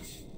Yeah.